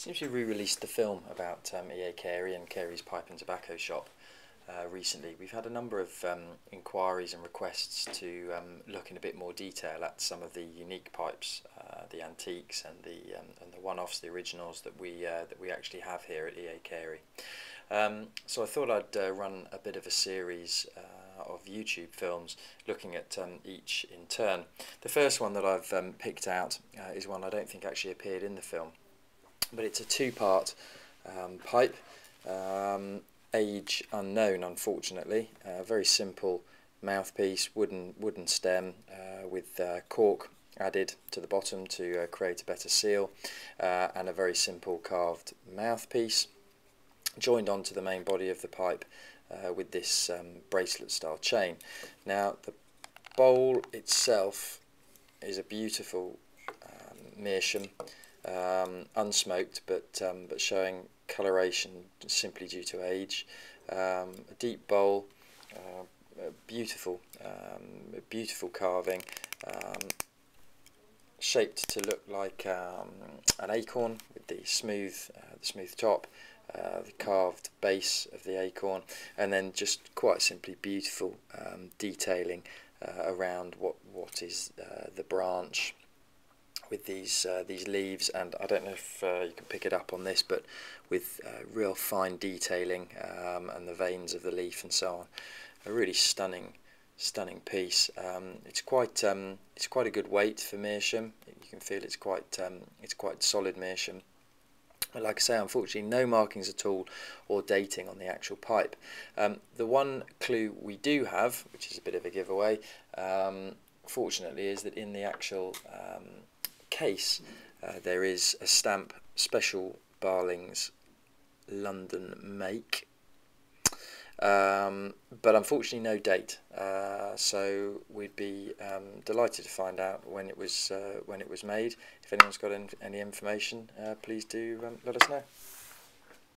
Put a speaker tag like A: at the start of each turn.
A: Since we re-released the film about um, E.A. Carey and Carey's Pipe and Tobacco Shop uh, recently, we've had a number of um, inquiries and requests to um, look in a bit more detail at some of the unique pipes, uh, the antiques and the um, and the one-offs, the originals that we uh, that we actually have here at E.A. Carey. Um, so I thought I'd uh, run a bit of a series uh, of YouTube films looking at um, each in turn. The first one that I've um, picked out uh, is one I don't think actually appeared in the film but it's a two-part um, pipe, um, age unknown unfortunately, uh, very simple mouthpiece, wooden wooden stem uh, with uh, cork added to the bottom to uh, create a better seal uh, and a very simple carved mouthpiece joined onto the main body of the pipe uh, with this um, bracelet style chain. Now the bowl itself is a beautiful um, meerschaum um, unsmoked but um, but showing coloration simply due to age. Um, a deep bowl, uh, beautiful, um, beautiful carving, um, shaped to look like um, an acorn with the smooth, uh, the smooth top. Uh, the carved base of the acorn and then just quite simply beautiful detailing uh, around what what is uh, the branch with these uh, these leaves and I don't know if uh, you can pick it up on this but with uh, real fine detailing um, and the veins of the leaf and so on a really stunning stunning piece. Um, it's quite um, it's quite a good weight for meerschaum. You can feel it's quite um, it's quite solid meerschaum. But like I say, unfortunately, no markings at all or dating on the actual pipe. Um, the one clue we do have, which is a bit of a giveaway, um, fortunately, is that in the actual um, case, uh, there is a stamp special Barlings London make. Um, but unfortunately no date. Uh, so we'd be um, delighted to find out when it was uh, when it was made. If anyone's got any information uh, please do um, let us know